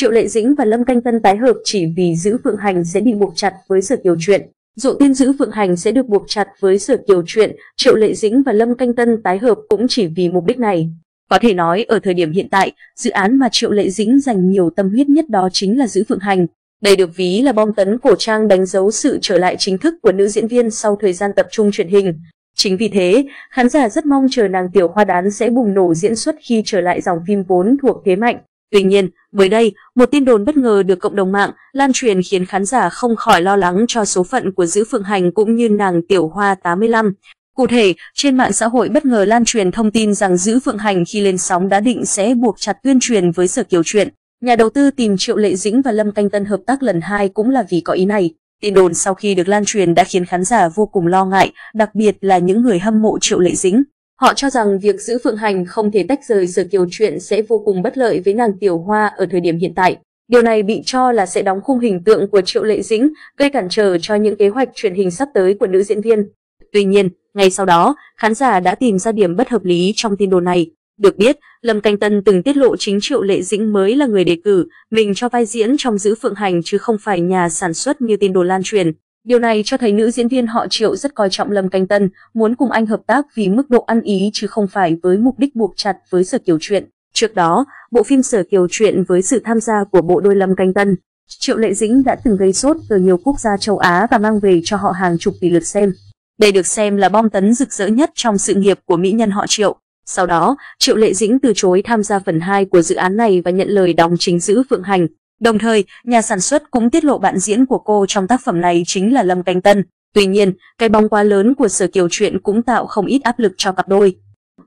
Triệu Lệ Dĩnh và Lâm Canh Tân tái hợp chỉ vì giữ Phượng Hành sẽ bị buộc chặt với sự Kiều Chuyện. Dụ tiên giữ Phượng Hành sẽ được buộc chặt với sự Kiều Chuyện, Triệu Lệ Dĩnh và Lâm Canh Tân tái hợp cũng chỉ vì mục đích này. Có thể nói ở thời điểm hiện tại, dự án mà Triệu Lệ Dĩnh dành nhiều tâm huyết nhất đó chính là giữ Phượng Hành. Đây được ví là bom tấn cổ trang đánh dấu sự trở lại chính thức của nữ diễn viên sau thời gian tập trung truyền hình. Chính vì thế, khán giả rất mong chờ nàng tiểu hoa đán sẽ bùng nổ diễn xuất khi trở lại dòng phim vốn thuộc thế mạnh. Tuy nhiên, mới đây, một tin đồn bất ngờ được cộng đồng mạng lan truyền khiến khán giả không khỏi lo lắng cho số phận của Dữ Phượng Hành cũng như nàng Tiểu Hoa 85. Cụ thể, trên mạng xã hội bất ngờ lan truyền thông tin rằng Dữ Phượng Hành khi lên sóng đã định sẽ buộc chặt tuyên truyền với Sở Kiều Truyện. Nhà đầu tư tìm Triệu Lệ Dĩnh và Lâm Canh Tân hợp tác lần hai cũng là vì có ý này. Tin đồn sau khi được lan truyền đã khiến khán giả vô cùng lo ngại, đặc biệt là những người hâm mộ Triệu Lệ Dĩnh. Họ cho rằng việc giữ Phượng Hành không thể tách rời Sở Kiều Truyện sẽ vô cùng bất lợi với nàng Tiểu Hoa ở thời điểm hiện tại. Điều này bị cho là sẽ đóng khung hình tượng của Triệu Lệ Dĩnh, gây cản trở cho những kế hoạch truyền hình sắp tới của nữ diễn viên. Tuy nhiên, ngay sau đó, khán giả đã tìm ra điểm bất hợp lý trong tin đồn này. Được biết, Lâm Canh Tân từng tiết lộ chính Triệu Lệ Dĩnh mới là người đề cử mình cho vai diễn trong giữ Phượng Hành chứ không phải nhà sản xuất như tin đồn lan truyền. Điều này cho thấy nữ diễn viên họ Triệu rất coi trọng Lâm Canh Tân, muốn cùng anh hợp tác vì mức độ ăn ý chứ không phải với mục đích buộc chặt với Sở Kiều Truyện. Trước đó, bộ phim Sở Kiều Truyện với sự tham gia của bộ đôi Lâm Canh Tân, Triệu Lệ Dĩnh đã từng gây sốt ở nhiều quốc gia châu Á và mang về cho họ hàng chục tỷ lượt xem. Đây được xem là bom tấn rực rỡ nhất trong sự nghiệp của mỹ nhân họ Triệu. Sau đó, Triệu Lệ Dĩnh từ chối tham gia phần 2 của dự án này và nhận lời đóng chính giữ Phượng Hành. Đồng thời, nhà sản xuất cũng tiết lộ bạn diễn của cô trong tác phẩm này chính là Lâm Canh Tân. Tuy nhiên, cái bóng quá lớn của Sở Kiều Truyện cũng tạo không ít áp lực cho cặp đôi.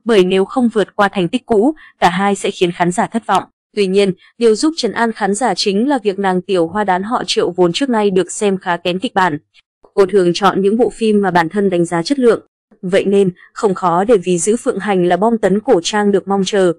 Bởi nếu không vượt qua thành tích cũ, cả hai sẽ khiến khán giả thất vọng. Tuy nhiên, điều giúp trấn an khán giả chính là việc nàng tiểu hoa đán họ Triệu vốn trước nay được xem khá kén kịch bản. Cô thường chọn những bộ phim mà bản thân đánh giá chất lượng. Vậy nên, không khó để vì giữ Phượng Hành là bom tấn cổ trang được mong chờ.